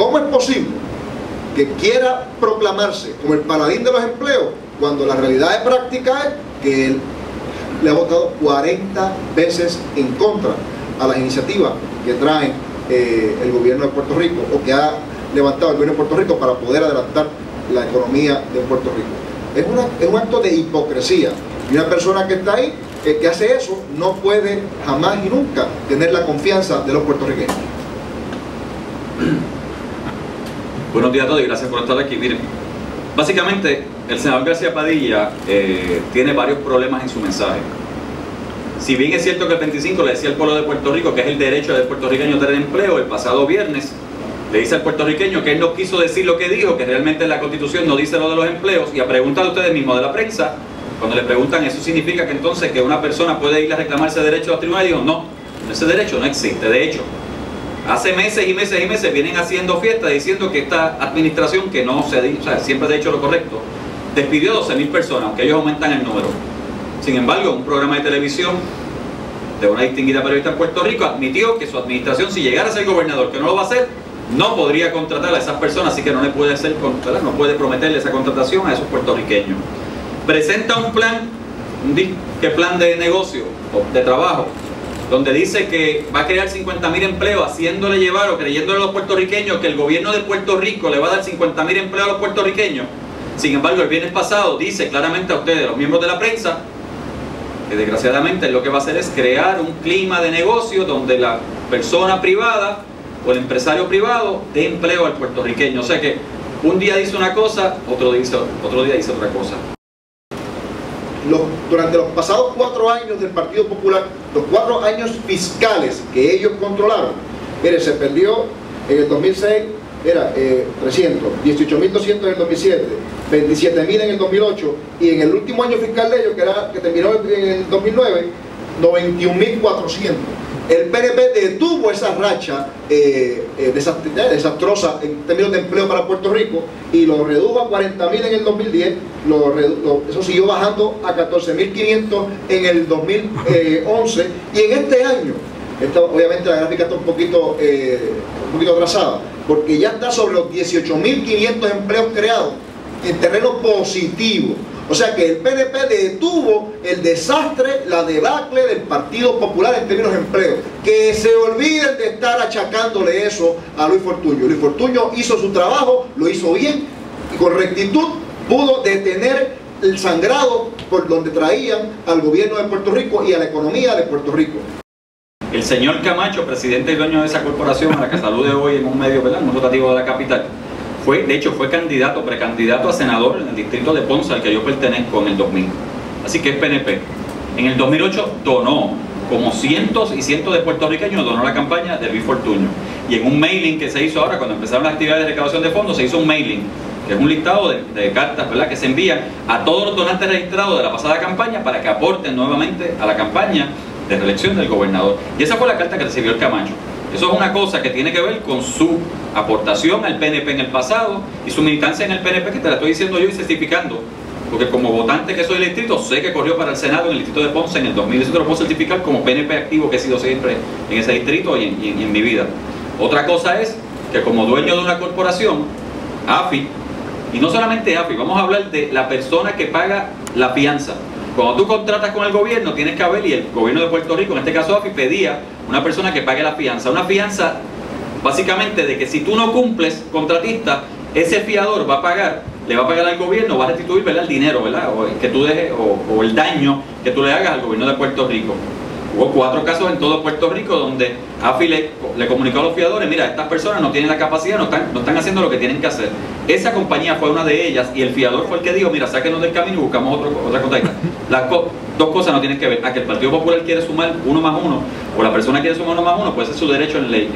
¿Cómo es posible que quiera proclamarse como el paladín de los empleos cuando la realidad de práctica es que él le ha votado 40 veces en contra a las iniciativas que trae eh, el gobierno de Puerto Rico o que ha levantado el gobierno de Puerto Rico para poder adelantar la economía de Puerto Rico. Es, una, es un acto de hipocresía y una persona que está ahí, eh, que hace eso, no puede jamás y nunca tener la confianza de los puertorriqueños. Buenos días a todos y gracias por estar aquí. Miren, básicamente el senador García Padilla eh, tiene varios problemas en su mensaje. Si bien es cierto que el 25 le decía al pueblo de Puerto Rico que es el derecho del puertorriqueño a tener empleo, el pasado viernes le dice al puertorriqueño que él no quiso decir lo que dijo, que realmente la constitución no dice lo de los empleos, y a preguntar a ustedes mismos de la prensa, cuando le preguntan eso significa que entonces que una persona puede ir a reclamar ese derecho a los tribunales, digo, no, ese derecho no existe. De hecho, hace meses y meses y meses vienen haciendo fiestas diciendo que esta administración, que no se o sea, siempre ha hecho lo correcto, despidió 12 mil personas, aunque ellos aumentan el número. Sin embargo, un programa de televisión de una distinguida periodista en Puerto Rico admitió que su administración, si llegara a ser gobernador, que no lo va a hacer, no podría contratar a esas personas, así que no le puede hacer, no puede prometerle esa contratación a esos puertorriqueños. Presenta un plan, un plan de negocio o de trabajo, donde dice que va a crear 50.000 empleos haciéndole llevar o creyéndole a los puertorriqueños que el gobierno de Puerto Rico le va a dar 50.000 empleos a los puertorriqueños. Sin embargo, el viernes pasado dice claramente a ustedes, los miembros de la prensa, que desgraciadamente lo que va a hacer es crear un clima de negocio donde la persona privada o el empresario privado dé empleo al puertorriqueño. O sea que un día dice una cosa, otro, dice, otro día dice otra cosa. durante los pasados cuatro años del Partido Popular, los cuatro años fiscales que ellos controlaron, mire, se perdió en el 2006, era eh, 300, 18.200 en el 2007, 27.000 en el 2008 y en el último año fiscal de ellos, que, era, que terminó en el 2009, 91.400 el PNP detuvo esa racha eh, eh, eh, desastrosa en términos de empleo para Puerto Rico y lo redujo a 40.000 en el 2010, eso siguió bajando a 14.500 en el 2011 y en este año, obviamente la gráfica está un poquito, un poquito atrasada, porque ya está sobre los 18.500 empleos creados en terreno positivo. O sea que el PNP detuvo el desastre, la debacle del Partido Popular en términos de empleo. Que se olviden de estar achacándole eso a Luis Fortuño. Luis Fortuño hizo su trabajo, lo hizo bien y con rectitud pudo detener el sangrado por donde traían al gobierno de Puerto Rico y a la economía de Puerto Rico. El señor Camacho, presidente y dueño de esa corporación, a la que salude hoy en un medio, ¿verdad? Un rotativo de la capital, fue, de hecho, fue candidato, precandidato a senador en el distrito de Ponce, al que yo pertenezco en el 2000. Así que es PNP. En el 2008 donó, como cientos y cientos de puertorriqueños, donó la campaña de Luis Fortuño. Y en un mailing que se hizo ahora, cuando empezaron las actividades de recaudación de fondos, se hizo un mailing, que es un listado de, cartas ¿verdad? que se envían a todos los donantes registrados de la pasada campaña para que aporten nuevamente a la campaña de reelección del gobernador. Y esa fue la carta que recibió el Camacho. Eso es una cosa que tiene que ver con su aportación al PNP en el pasado y su militancia en el PNP, que te la estoy diciendo yo y certificando. Porque como votante que soy del distrito, sé que corrió para el Senado en el distrito de Ponce en el 2018, lo puedo certificar como PNP activo que he sido siempre en ese distrito y en, mi vida. Otra cosa es que como dueño de una corporación, AFI, y no solamente AFI, vamos a hablar de la persona que paga la fianza. Cuando tú contratas con el gobierno, tienes que haber, y el gobierno de Puerto Rico, en este caso AFI, pedía una persona que pague la fianza. Una fianza básicamente de que si tú no cumples, contratista, ese fiador va a pagar, le va a pagar al gobierno, va a restituir el dinero, ¿verdad? O, que tú dejes, o, el daño que tú le hagas al gobierno de Puerto Rico. Hubo cuatro casos en todo Puerto Rico donde AFI le, comunicó a los fiadores, mira, estas personas no tienen la capacidad, no están, no están haciendo lo que tienen que hacer. Esa compañía fue una de ellas y el fiador fue el que dijo, mira, sáquenos del camino y buscamos otra cosa. Las dos cosas no tienen que ver. A que el Partido Popular quiere sumar uno más uno, o la persona quiere sumar uno más uno, pues es su derecho en ley.